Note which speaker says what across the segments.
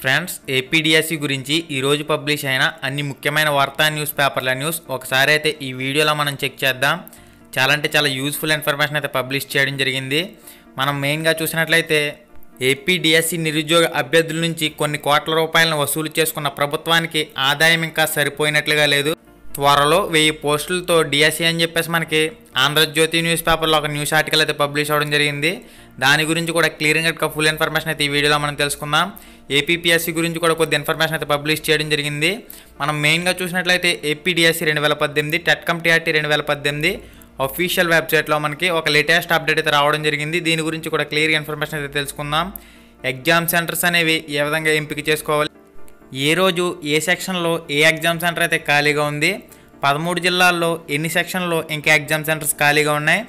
Speaker 1: Friends APDSC గురించి ఈరోజు publish అయిన అన్ని ముఖ్యమైన వార్తా న్యూస్ పేపర్ల న్యూస్ ఒకసారి అయితే ఈ వీడియోలో మనం చెక్ చేద్దాం. చాలా అంటే చాలా యూస్ఫుల్ ఇన్ఫర్మేషన్ అయితే పబ్లిష్ చేయడం జరిగింది. మనం మెయిన్గా చూసినట్లయితే ఏపీడిఎస్సి నిరుద్యోగ అభ్యర్థుల నుంచి కొన్ని కోట్ల రూపాయలను వసూలు చేసుకున్న ప్రభుత్వానికి ఆదాయం ఇంకా సరిపోయినట్లుగా లేదు. త్వరలో వెయ్యి పోస్టులతో డిఎస్సి అని చెప్పేసి మనకి ఆంధ్రజ్యోతి న్యూస్ పేపర్లో ఒక న్యూస్ ఆర్టికల్ అయితే పబ్లిష్ అవ్వడం జరిగింది. దాని గురించి కూడా క్లియరింగ్ కట్గా ఫుల్ ఇన్ఫర్మేషన్ అయితే ఈ వీడియోలో మనం తెలుసుకుందాం. ఏపీపీఎస్సీ గురించి కూడా కొద్ది ఇన్ఫర్మేషన్ అయితే పబ్లిష్ చేయడం జరిగింది. మనం మెయిన్గా చూసినట్లయితే ఏపీడిఎస్సీ రెండు వేల పద్దెనిమిది టెట్కమ్ టీఆర్టీ రెండు వేల పద్దెనిమిది అఫీషియల్ వెబ్సైట్లో మనకి ఒక లేటెస్ట్ అప్డేట్ అయితే రావడం జరిగింది. దీని గురించి కూడా క్లియర్ ఇన్ఫర్మేషన్ అయితే తెలుసుకుందాం. ఎగ్జామ్ సెంటర్స్ అనేవి ఏ విధంగా ఎంపిక చేసుకోవాలి? ఏ రోజు ఏ సెక్షన్లో ఏ ఎగ్జామ్ సెంటర్ అయితే ఖాళీగా ఉంది? పదమూడు జిల్లాల్లో ఎన్ని సెక్షన్లో ఇంకా ఎగ్జామ్ సెంటర్స్ ఖాళీగా ఉన్నాయి?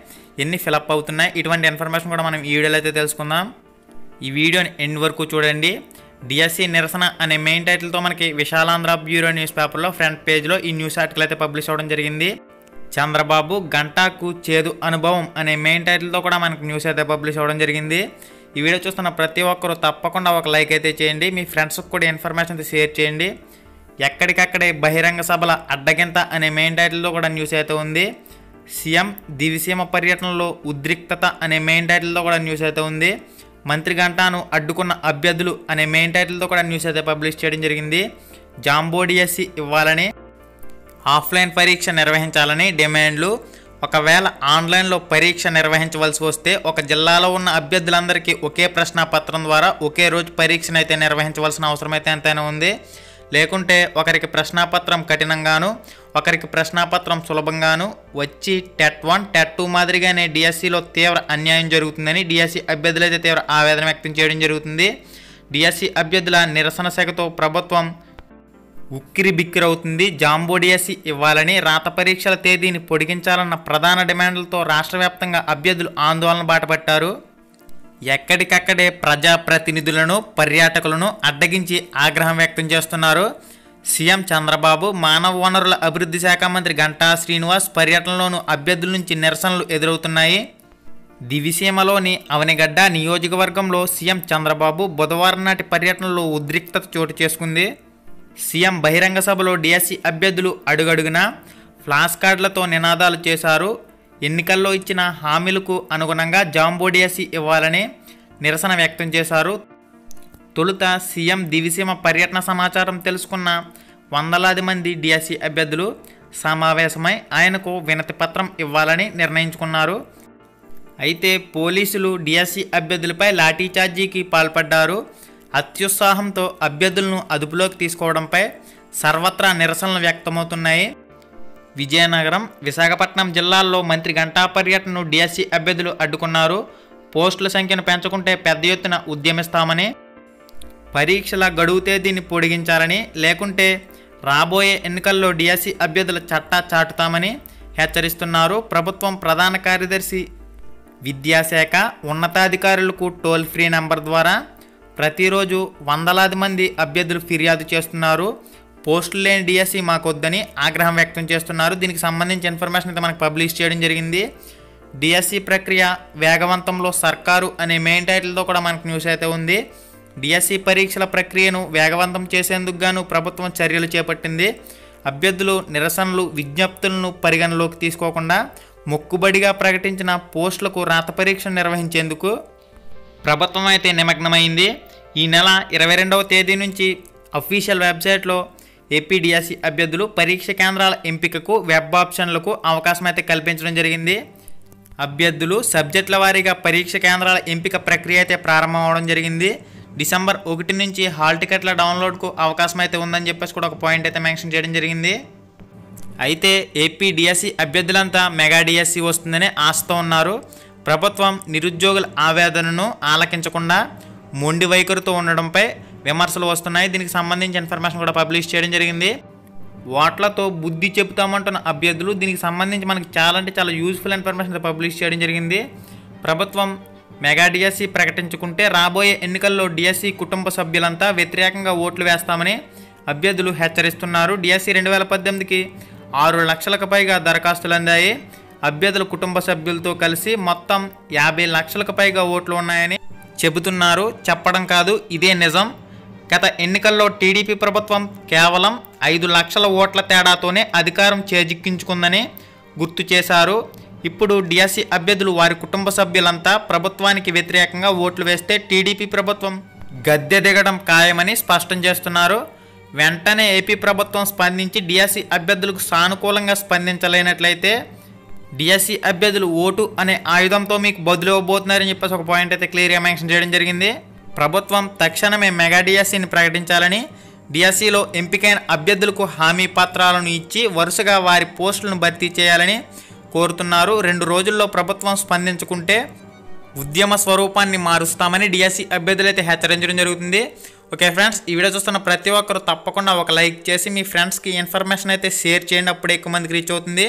Speaker 1: ఎన్ని ఫిలప్ అవుతున్నాయి? ఇటువంటి ఇన్ఫర్మేషన్ కూడా మనం ఈ వీడియోలో అయితే తెలుసుకుందాం. ఈ వీడియోని ఎండ్ వరకు చూడండి. డిఎస్సి నిరసన అనే మెయిన్ టైటిల్తో మనకి విశాలాంధ్ర బ్యూరో న్యూస్ పేపర్లో ఫ్రంట్ పేజ్లో ఈ న్యూస్ ఆర్టికల్ అయితే పబ్లిష్ అవ్వడం జరిగింది. చంద్రబాబు గంటాకు చేదు అనుభవం అనే మెయిన్ టైటిల్తో కూడా మనకి న్యూస్ అయితే పబ్లిష్ అవ్వడం జరిగింది. ఈ వీడియో చూస్తున్న ప్రతి ఒక్కరూ తప్పకుండా ఒక లైక్ అయితే చేయండి. మీ ఫ్రెండ్స్కి కూడా ఇన్ఫర్మేషన్ అయితే షేర్ చేయండి. ఎక్కడికక్కడే బహిరంగ సభల అడ్డగింత అనే మెయిన్ టైటిల్తో కూడా న్యూస్ అయితే ఉంది. సీఎం దివిసీమ పర్యటనలో ఉద్రిక్తత అనే మెయిన్ టైటిల్తో కూడా న్యూస్ అయితే ఉంది. మంత్రి గంటాను అడ్డుకున్న అభ్యర్థులు అనే మెయిన్ టైటిల్తో కూడా న్యూస్ అయితే పబ్లిష్ చేయడం జరిగింది. జాంబోడిఎస్సి ఇవ్వాలని ఆఫ్లైన్ పరీక్ష నిర్వహించాలని డిమాండ్లు. ఒకవేళ ఆన్లైన్లో పరీక్ష నిర్వహించవలసి వస్తే ఒక జిల్లాలో ఉన్న అభ్యర్థులందరికీ ఒకే ప్రశ్న పత్రం ద్వారా ఒకే రోజు పరీక్షను అయితే నిర్వహించవలసిన అవసరం అయితే ఎంతైనా ఉంది. లేకుంటే ఒకరికి ప్రశ్నాపత్రం కఠినంగాను ఒకరికి ప్రశ్నాపత్రం సులభంగాను వచ్చి టెట్ వన్ టెట్ టూ మాదిరిగానే డిఎస్సిలో తీవ్ర అన్యాయం జరుగుతుందని డిఎస్సి అభ్యర్థులు అయితే తీవ్ర ఆవేదన వ్యక్తం చేయడం జరుగుతుంది. డిఎస్సి అభ్యర్థుల నిరసన శాఖతో ప్రభుత్వం ఉక్కిరి బిక్కిరవుతుంది డిఎస్సి ఇవ్వాలని రాత పరీక్షల తేదీని పొడిగించాలన్న ప్రధాన డిమాండ్లతో రాష్ట్ర వ్యాప్తంగా అభ్యర్థులు ఆందోళన బాటపట్టారు. ఎక్కడికక్కడే ప్రజాప్రతినిధులను పర్యాటకులను అడ్డగించి ఆగ్రహం వ్యక్తం చేస్తున్నారు. సీఎం చంద్రబాబు మానవ వనరుల అభివృద్ధి శాఖ మంత్రి గంటా శ్రీనివాస్ పర్యటనలోనూ అభ్యర్థుల నుంచి నిరసనలు ఎదురవుతున్నాయి. దివిసీమలోని అవనిగడ్డ నియోజకవర్గంలో సీఎం చంద్రబాబు బుధవారం నాటి పర్యటనలో ఉద్రిక్తత చోటు చేసుకుంది. సీఎం బహిరంగ సభలో డిఎస్సి అభ్యర్థులు అడుగడుగునా ఫ్లాష్ కార్డులతో నినాదాలు చేశారు. ఎన్నికల్లో ఇచ్చిన హామీలకు అనుగుణంగా జాంబోడియాసి ఇవ్వాలని నిరసన వ్యక్తం చేశారు. తొలుత సీఎం దివిసీమ పర్యటన సమాచారం తెలుసుకున్న వందలాది మంది డిఎస్సి అభ్యర్థులు సమావేశమై ఆయనకు వినతి పత్రం ఇవ్వాలని నిర్ణయించుకున్నారు. అయితే పోలీసులు డిఎస్సి అభ్యర్థులపై లాఠీచార్జీకి పాల్పడ్డారు. అత్యుత్సాహంతో అభ్యర్థులను అదుపులోకి తీసుకోవడంపై సర్వత్రా నిరసనలు వ్యక్తమవుతున్నాయి. విజయనగరం విశాఖపట్నం జిల్లాల్లో మంత్రి గంటా పర్యటనను డిఎస్సి అభ్యర్థులు అడ్డుకున్నారు. పోస్టుల సంఖ్యను పెంచుకుంటే పెద్ద ఎత్తున ఉద్యమిస్తామని పరీక్షల గడువు తేదీని పొడిగించాలని లేకుంటే రాబోయే ఎన్నికల్లో డిఎస్సి అభ్యర్థుల చట్టా చాటుతామని హెచ్చరిస్తున్నారు. ప్రభుత్వం ప్రధాన కార్యదర్శి విద్యాశాఖ ఉన్నతాధికారులకు టోల్ ఫ్రీ నెంబర్ ద్వారా ప్రతిరోజు వందలాది మంది అభ్యర్థులు ఫిర్యాదు చేస్తున్నారు. పోస్టులు లేని డిఎస్సి మాకొద్దని ఆగ్రహం వ్యక్తం చేస్తున్నారు. దీనికి సంబంధించి ఇన్ఫర్మేషన్ అయితే మనకు పబ్లిష్ చేయడం జరిగింది. డిఎస్సి ప్రక్రియ వేగవంతంలో సర్కారు అనే మెయిన్ టైటిల్తో కూడా మనకు న్యూస్ అయితే ఉంది. డిఎస్సి పరీక్షల ప్రక్రియను వేగవంతం చేసేందుకు గాను ప్రభుత్వం చర్యలు చేపట్టింది. అభ్యర్థులు నిరసనలు విజ్ఞప్తులను పరిగణలోకి తీసుకోకుండా మొక్కుబడిగా ప్రకటించిన పోస్టులకు రాత పరీక్ష నిర్వహించేందుకు ప్రభుత్వం అయితే నిమగ్నమైంది. ఈ నెల ఇరవై రెండవ తేదీ నుంచి అఫీషియల్ వెబ్సైట్లో ఏపీడిఎస్సి అభ్యర్థులు పరీక్ష కేంద్రాల ఎంపికకు వెబ్ ఆప్షన్లకు అవకాశం అయితే కల్పించడం జరిగింది. అభ్యర్థులు సబ్జెక్టుల వారీగా పరీక్ష కేంద్రాల ఎంపిక ప్రక్రియ అయితే ప్రారంభం అవడం జరిగింది. డిసెంబర్ ఒకటి నుంచి హాల్ టికెట్ల డౌన్లోడ్కు అవకాశం అయితే ఉందని చెప్పేసి కూడా ఒక పాయింట్ అయితే మెన్షన్ చేయడం జరిగింది. అయితే ఏపీ డిఎస్సి అభ్యర్థులంతా మెగా డిఎస్సి వస్తుందని ఆశతో ఉన్నారు. ప్రభుత్వం నిరుద్యోగుల ఆవేదనను ఆలకించకుండా మొండి వైఖరితో ఉండడంపై విమర్శలు వస్తున్నాయి. దీనికి సంబంధించి ఇన్ఫర్మేషన్ కూడా పబ్లిష్ చేయడం జరిగింది. ఓట్లతో బుద్ధి చెబుతామంటున్న అభ్యర్థులు దీనికి సంబంధించి మనకి చాలా అంటే చాలా యూస్ఫుల్ ఇన్ఫర్మేషన్ పబ్లిష్ చేయడం జరిగింది. ప్రభుత్వం మెగా డిఎస్సి ప్రకటించుకుంటే రాబోయే ఎన్నికల్లో డిఎస్సి కుటుంబ సభ్యులంతా వ్యతిరేకంగా ఓట్లు వేస్తామని అభ్యర్థులు హెచ్చరిస్తున్నారు. డిఎస్సి రెండు వేల పద్దెనిమిదికి ఆరు లక్షలకు పైగా దరఖాస్తులు అందాయి. అభ్యర్థుల కుటుంబ సభ్యులతో కలిసి మొత్తం యాభై లక్షలకు పైగా ఓట్లు ఉన్నాయని చెబుతున్నారు. చెప్పడం కాదు ఇదే నిజం. గత ఎన్నికల్లో టీడీపీ ప్రభుత్వం కేవలం ఐదు లక్షల ఓట్ల తేడాతోనే అధికారం చేజిక్కించుకుందని గుర్తు చేశారు. ఇప్పుడు డిఎస్సి అభ్యర్థులు వారి కుటుంబ సభ్యులంతా ప్రభుత్వానికి వ్యతిరేకంగా ఓట్లు వేస్తే టీడీపీ ప్రభుత్వం గద్దె దిగడం ఖాయమని స్పష్టం చేస్తున్నారు. వెంటనే ఏపీ ప్రభుత్వం స్పందించి డిఎస్సి అభ్యర్థులకు సానుకూలంగా స్పందించలేనట్లయితే డిఎస్సి అభ్యర్థులు ఓటు అనే ఆయుధంతో మీకు బదులివ్వబోతున్నారని చెప్పేసి ఒక పాయింట్ అయితే క్లియర్గా మెన్షన్ చేయడం జరిగింది. ప్రభుత్వం తక్షణమే మెగా డిఎస్సిని ప్రకటించాలని డిఎస్సిలో ఎంపికైన అభ్యర్థులకు హామీ పత్రాలను ఇచ్చి వరుసగా వారి పోస్టులను భర్తీ చేయాలని కోరుతున్నారు. రెండు రోజుల్లో ప్రభుత్వం స్పందించుకుంటే ఉద్యమ స్వరూపాన్ని మారుస్తామని డిఎస్సి అభ్యర్థులైతే హెచ్చరించడం జరుగుతుంది. ఓకే ఫ్రెండ్స్ ఈ వీడియో చూస్తున్న ప్రతి ఒక్కరు తప్పకుండా ఒక లైక్ చేసి మీ ఫ్రెండ్స్కి ఇన్ఫర్మేషన్ అయితే షేర్ చేయండి. అప్పుడే ఎక్కువ మందికి రీచ్ అవుతుంది.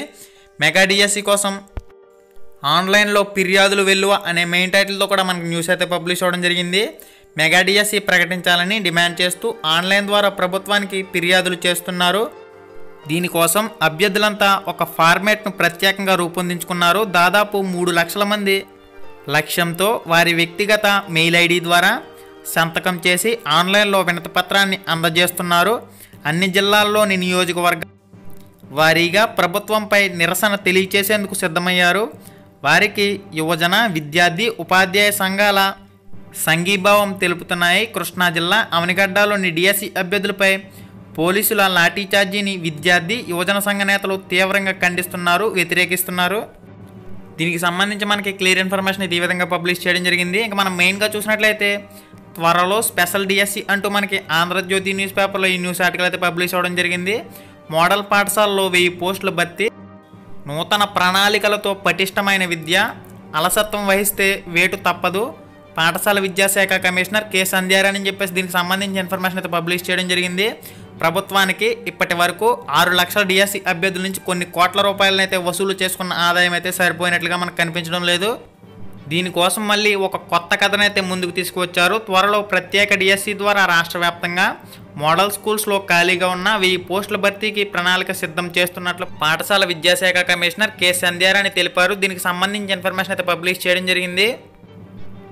Speaker 1: మెగా డిఎస్సి కోసం ఆన్లైన్లో ఫిర్యాదులు వెల్లువ అనే మెయిన్ టైటిల్తో కూడా మనకు న్యూస్ అయితే పబ్లిష్ అవ్వడం జరిగింది. మెగాడిఎస్సి ప్రకటించాలని డిమాండ్ చేస్తూ ఆన్లైన్ ద్వారా ప్రభుత్వానికి ఫిర్యాదులు చేస్తున్నారు. దీనికోసం అభ్యర్థులంతా ఒక ఫార్మేట్ను ప్రత్యేకంగా రూపొందించుకున్నారు. దాదాపు మూడు లక్షల మంది లక్ష్యంతో వారి వ్యక్తిగత మెయిల్ ఐడి ద్వారా సంతకం చేసి ఆన్లైన్లో వినతపత్రాన్ని అందజేస్తున్నారు. అన్ని జిల్లాల్లోని నియోజకవర్గ వారీగా ప్రభుత్వంపై నిరసన తెలియచేసేందుకు సిద్ధమయ్యారు. వారికి యువజన విద్యార్థి ఉపాధ్యాయ సంఘాల సంఘీభావం తెలుపుతున్నాయి. కృష్ణా జిల్లా అవనిగడ్డలోని డిఎస్సి అభ్యర్థులపై పోలీసుల లాఠీచార్జీని విద్యార్థి యువజన సంఘ నేతలు తీవ్రంగా ఖండిస్తున్నారు వ్యతిరేకిస్తున్నారు. దీనికి సంబంధించి మనకి క్లియర్ ఇన్ఫర్మేషన్ ఇది ఈ విధంగా పబ్లిష్ చేయడం జరిగింది. ఇంకా మనం మెయిన్గా చూసినట్లయితే త్వరలో స్పెషల్ డిఎస్సి అంటూ మనకి ఆంధ్రజ్యోతి న్యూస్ పేపర్లో ఈ న్యూస్ ఆర్టికల్ అయితే పబ్లిష్ అవ్వడం జరిగింది. మోడల్ పాఠశాలలో వెయ్యి పోస్టులు భర్తీ నూతన ప్రణాళికలతో పటిష్టమైన విద్య అలసత్వం వహిస్తే వేటు తప్పదు. పాఠశాల విద్యాశాఖ కమిషనర్ కె. సంధ్యారాణి అని చెప్పేసి దీనికి సంబంధించిన ఇన్ఫర్మేషన్ అయితే పబ్లిష్ చేయడం జరిగింది. ప్రభుత్వానికి ఇప్పటి వరకు ఆరు లక్షల డిఎస్సి అభ్యర్థుల నుంచి కొన్ని కోట్ల రూపాయలనైతే వసూలు చేసుకున్న ఆదాయం అయితే సరిపోయినట్లుగా మనకు కనిపించడం లేదు. దీనికోసం మళ్ళీ ఒక కొత్త కథనైతే ముందుకు తీసుకువచ్చారు. త్వరలో ప్రత్యేక డిఎస్సి ద్వారా రాష్ట్ర వ్యాప్తంగా మోడల్ స్కూల్స్లో ఖాళీగా ఉన్న వెయ్యి పోస్టుల భర్తీకి ప్రణాళిక సిద్ధం చేస్తున్నట్లు పాఠశాల విద్యాశాఖ కమిషనర్ కె. సంధ్యారాణి తెలిపారు. దీనికి సంబంధించిన ఇన్ఫర్మేషన్ అయితే పబ్లిష్ చేయడం జరిగింది.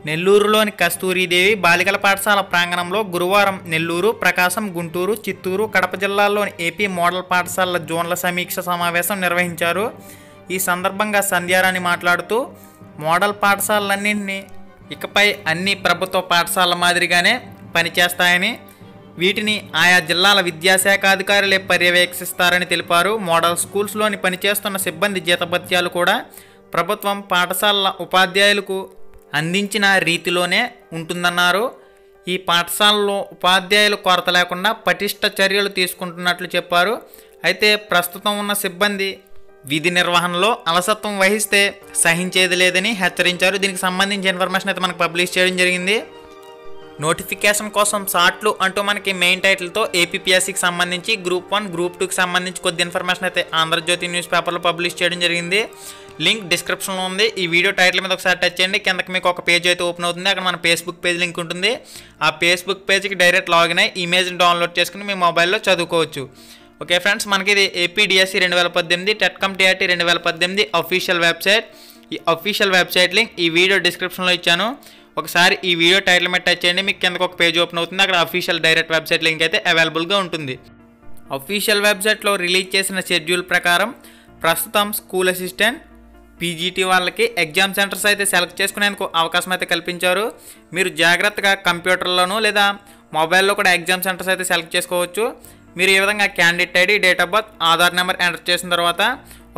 Speaker 1: నెల్లూరులోని కస్తూరీదేవి బాలికల పాఠశాల ప్రాంగణంలో గురువారం నెల్లూరు ప్రకాశం గుంటూరు చిత్తూరు కడప జిల్లాల్లోని ఏపీ మోడల్ పాఠశాలల జోన్ల సమీక్ష సమావేశం నిర్వహించారు. ఈ సందర్భంగా సంధ్యారాణి మాట్లాడుతూ మోడల్ పాఠశాలలన్నింటినీ ఇకపై అన్ని ప్రభుత్వ పాఠశాలల మాదిరిగానే పనిచేస్తాయని వీటిని ఆయా జిల్లాల విద్యాశాఖ అధికారులే పర్యవేక్షిస్తారని తెలిపారు. మోడల్ స్కూల్స్లోని పనిచేస్తున్న సిబ్బంది జీతభత్యాలు కూడా ప్రభుత్వం పాఠశాలల ఉపాధ్యాయులకు అందించిన రీతిలోనే ఉంటుందన్నారు. ఈ పాఠశాలలో ఉపాధ్యాయులు కొరత లేకుండా పటిష్ట చర్యలు తీసుకుంటున్నట్లు చెప్పారు. అయితే ప్రస్తుతం ఉన్న సిబ్బంది విధి నిర్వహణలో అలసత్వం వహిస్తే సహించేది లేదని హెచ్చరించారు. దీనికి సంబంధించిన ఇన్ఫర్మేషన్ అయితే మనకు పబ్లిష్ చేయడం జరిగింది. నోటిఫికేషన్ కోసం షార్ట్లు అంటూ మనకి మెయిన్ టైటిల్తో ఏపీపీఎస్సికి సంబంధించి గ్రూప్ వన్ గ్రూప్ టూకి సంబంధించి కొద్ది ఇన్ఫర్మేషన్ అయితే ఆంధ్రజ్యోతి న్యూస్ పేపర్లో పబ్లిష్ చేయడం జరిగింది. లింక్ డిస్క్రిప్షన్లో ఉంది. ఈ వీడియో టైటిల్ మీద ఒకసారి టచ్ చేయండి. కిందకి మీకు ఒక పేజ్ అయితే ఓపెన్ అవుతుంది. అక్కడ మన ఫేస్బుక్ పేజ్ లింక్ ఉంటుంది. ఆ ఫేస్బుక్ పేజ్కి డైరెక్ట్ లాగిన్ అయ్యి ఇమేజ్ని డౌన్లోడ్ చేసుకుని మీ మొబైల్లో చదువుకోవచ్చు. ఓకే ఫ్రెండ్స్ మనకి ఇది ఏపీడిఎస్సి రెండు వేల పద్దెనిమిది టెట్కమ్ టీఆర్టీ రెండు వేల పద్దెనిమిది అఫీషియల్ వెబ్సైట్ ఈ అఫీషియల్ వెబ్సైట్ లింక్ ఈ వీడియో డిస్క్రిప్షన్లో ఇచ్చాను. ఒకసారి ఈ వీడియో టైటిల్ మీద టచ్ చేయండి మీకు కిందకు ఒక పేజ్ ఓపెన్ అవుతుంది. అక్కడ అఫీషియల్ డైరెక్ట్ వెబ్సైట్ లింక్ అయితే అవైలబుల్గా ఉంటుంది. అఫీషియల్ వెబ్సైట్లో రిలీజ్ చేసిన షెడ్యూల్ ప్రకారం ప్రస్తుతం స్కూల్ అసిస్టెంట్ పీజీటీ వాళ్ళకి ఎగ్జామ్ సెంటర్స్ అయితే సెలెక్ట్ చేసుకునేందుకు అవకాశం అయితే కల్పించారు. మీరు జాగ్రత్తగా కంప్యూటర్లోనూ లేదా మొబైల్లో కూడా ఎగ్జామ్ సెంటర్స్ అయితే సెలెక్ట్ చేసుకోవచ్చు. మీరు ఈ విధంగా candidate ID date of birth Aadhaar number enter చేసిన తర్వాత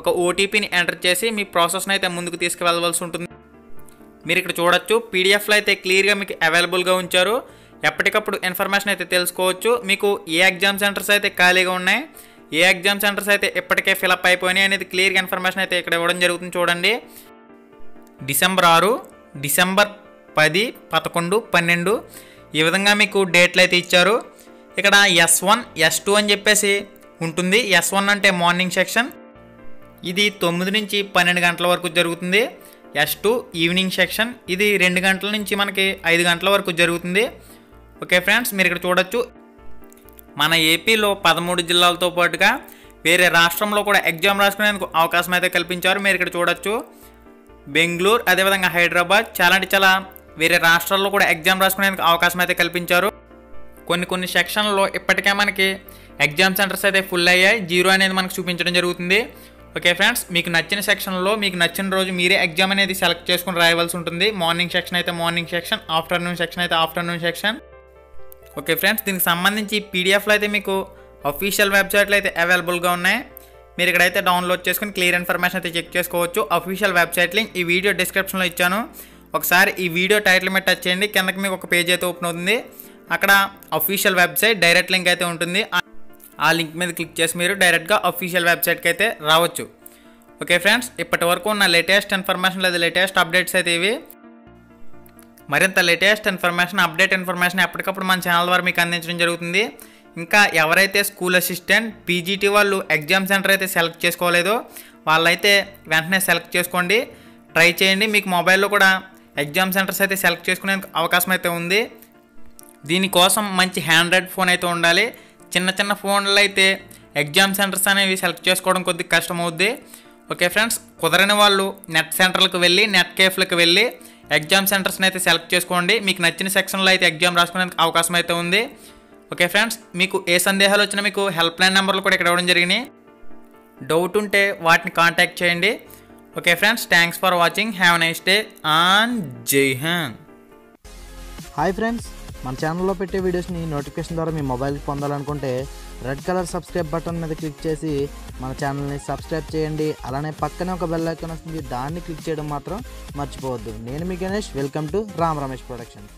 Speaker 1: ఒక ఓటీపీని ఎంటర్ చేసి మీ ప్రాసెస్ని అయితే ముందుకు తీసుకువెళ్ళవలసి ఉంటుంది. మీరు ఇక్కడ చూడొచ్చు పీడిఎఫ్లో అయితే క్లియర్గా మీకు అవైలబుల్గా ఉంచారు. ఎప్పటికప్పుడు ఇన్ఫర్మేషన్ అయితే తెలుసుకోవచ్చు. మీకు ఏ ఎగ్జామ్ సెంటర్స్ అయితే ఖాళీగా ఉన్నాయి ఏ ఎగ్జామ్ సెంటర్స్ అయితే ఇప్పటికే ఫిలప్ అయిపోయినాయి అనేది క్లియర్గా ఇన్ఫర్మేషన్ అయితే ఇక్కడ ఇవ్వడం జరుగుతుంది చూడండి. డిసెంబర్ ఆరు డిసెంబర్ పది పదకొండు పన్నెండు ఈ విధంగా మీకు డేట్లు అయితే ఇచ్చారు. ఇక్కడ ఎస్ వన్ ఎస్ టూ అని చెప్పేసి ఉంటుంది. ఎస్ వన్ అంటే మార్నింగ్ సెక్షన్ ఇది తొమ్మిది నుంచి పన్నెండు గంటల వరకు జరుగుతుంది. ఎస్ టూ ఈవినింగ్ సెక్షన్ ఇది రెండు గంటల నుంచి మనకి ఐదు గంటల వరకు జరుగుతుంది. ఓకే ఫ్రెండ్స్ మీరు ఇక్కడ చూడొచ్చు. మన ఏపీలో పదమూడు జిల్లాలతో పాటుగా వేరే రాష్ట్రంలో కూడా ఎగ్జామ్ రాసుకునేందుకు అవకాశం అయితే కల్పించారు. మీరు ఇక్కడ చూడొచ్చు. బెంగళూరు అదేవిధంగా హైదరాబాద్. చాలా అంటే చాలా వేరే రాష్ట్రాల్లో కూడా ఎగ్జామ్ రాసుకునేందుకు అవకాశం అయితే కల్పించారు. కొన్ని కొన్ని సెక్షన్లో ఇప్పటికే మనకి ఎగ్జామ్ సెంటర్స్ అయితే ఫుల్ అయ్యాయి. జీరో అనేది మనకు చూపించడం జరుగుతుంది. ఓకే ఫ్రెండ్స్ మీకు నచ్చిన సెక్షన్లో మీకు నచ్చిన రోజు మీరే ఎగ్జామ్ అనేది సెలెక్ట్ చేసుకుని రాయవలసి ఉంటుంది. మార్నింగ్ సెక్షన్ అయితే మార్నింగ్ సెక్షన్ ఆఫ్టర్నూన్ సెక్షన్ అయితే ఆఫ్టర్నూన్ సెక్షన్. ఓకే ఫ్రెండ్స్ దీనికి సంబంధించి పీడిఎఫ్లో అయితే మీకు అఫీషియల్ వెబ్సైట్లు అయితే అవైలబుల్గా ఉన్నాయి. మీరు ఇక్కడైతే డౌన్లోడ్ చేసుకుని క్లియర్ ఇన్ఫర్మేషన్ అయితే చెక్ చేసుకోవచ్చు. అఫీషియల్ వెబ్సైట్ లింక్ ఈ వీడియో డిస్క్రిప్షన్లో ఇచ్చాను. ఒకసారి ఈ వీడియో టైటిల్ మీద టచ్ చేయండి. కిందకి మీకు ఒక పేజ్ అయితే ఓపెన్ అవుతుంది. అక్కడ అఫీషియల్ వెబ్సైట్ డైరెక్ట్ లింక్ అయితే ఉంటుంది. ఆ- లింక్ మీద క్లిక్ చేసి మీరు డైరెక్ట్గా అఫీషియల్ వెబ్సైట్కి అయితే రావచ్చు. ఓకే ఫ్రెండ్స్ ఇప్పటి వరకు ఉన్న లేటెస్ట్ ఇన్ఫర్మేషన్ లేదా లేటెస్ట్ అప్డేట్స్ అయితే ఇవి. మరింత లేటెస్ట్ ఇన్ఫర్మేషన్ అప్డేట్ ఇన్ఫర్మేషన్ ఎప్పటికప్పుడు మన ఛానల్ ద్వారా మీకు అందించడం జరుగుతుంది. ఇంకా ఎవరైతే స్కూల్ అసిస్టెంట్ పీజీటీ వాళ్ళు ఎగ్జామ్ సెంటర్ అయితే సెలెక్ట్ చేసుకోలేదో వాళ్ళైతే వెంటనే సెలెక్ట్ చేసుకోండి. ట్రై చేయండి. మీకు మొబైల్లో కూడా ఎగ్జామ్ సెంటర్స్ అయితే సెలెక్ట్ చేసుకునే అవకాశం అయితే ఉంది. దీనికోసం మంచి హ్యాండ్రాయిడ్ ఫోన్ అయితే ఉండాలి. చిన్న చిన్న ఫోన్లు అయితే ఎగ్జామ్ సెంటర్స్ అనేవి సెలెక్ట్ చేసుకోవడం కొద్దిగా కష్టమవుద్ది. ఓకే ఫ్రెండ్స్ కుదరని వాళ్ళు నెట్ సెంటర్లకు వెళ్ళి నెట్ కేఫ్లకు వెళ్ళి ఎగ్జామ్ సెంటర్స్ని అయితే సెలెక్ట్ చేసుకోండి. మీకు నచ్చిన సెక్షన్లో అయితే ఎగ్జామ్ రాసుకునేందుకు అవకాశం అయితే ఉంది. ఓకే ఫ్రెండ్స్ మీకు ఏ సందేహాలు వచ్చినా మీకు హెల్ప్ లైన్ నెంబర్లు కూడా ఇక్కడ ఇవ్వడం జరిగినాయి డౌట్ ఉంటే వాటిని కాంటాక్ట్ చేయండి. Okay friends thanks for watching have nice day and Jai Hind
Speaker 2: hi friends మన ఛానల్లో పెట్టే వీడియోస్ని నోటిఫికేషన్ ద్వారా మీ మొబైల్కి పొందాలనుకుంటే రెడ్ కలర్ సబ్స్క్రైబ్ బటన్ మీద క్లిక్ చేసి మన ఛానల్ని సబ్స్క్రైబ్ చేయండి. అలానే పక్కనే ఒక బెల్ ఐకాన్ వస్తుంది. దాన్ని క్లిక్ చేయడం మాత్రం మర్చిపోవద్దు. నేను మీ Ganesh. Welcome to Ram Ramesh productions